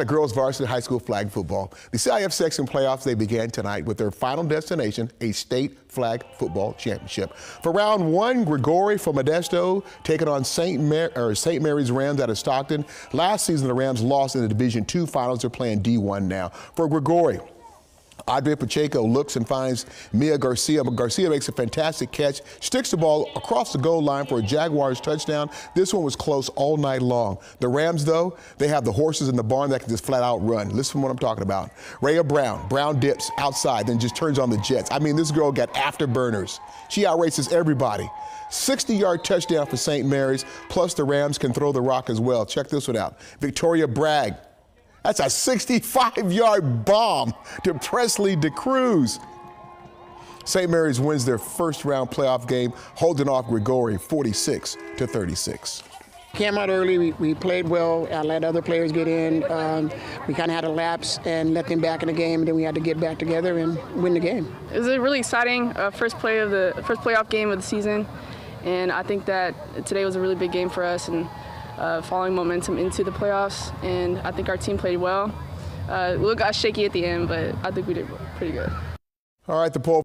Of girls varsity high school flag football. The CIF section playoffs they began tonight with their final destination, a state flag football championship. For round one, Gregori from Modesto taking on St. Mar- St. Mary's Rams out of Stockton. Last season, the Rams lost in the Division Two finals. They're playing D1 now. For Gregori, Andre Pacheco looks and finds Mia Garcia. But Garcia makes a fantastic catch, sticks the ball across the goal line for a Jaguars touchdown. This one was close all night long. The Rams, though, they have the horses in the barn that can just flat out run. Listen to what I'm talking about. Rhea Brown, Brown dips outside, then just turns on the Jets. I mean, this girl got afterburners. She outraces everybody. 60 yard touchdown for St. Mary's, plus the Rams can throw the rock as well. Check this one out. Victoria Bragg that's a 65 yard bomb to Presley DeCruz. St. Mary's wins their first round playoff game, holding off Gregori 46 to 36. Came out early, we, we played well, I let other players get in. Um, we kind of had a lapse and let them back in the game, and then we had to get back together and win the game. It was a really exciting uh, first play of the first playoff game of the season, and I think that today was a really big game for us and uh, following momentum into the playoffs. And I think our team played well. Uh, we got shaky at the end, but I think we did pretty good. All right, the poll.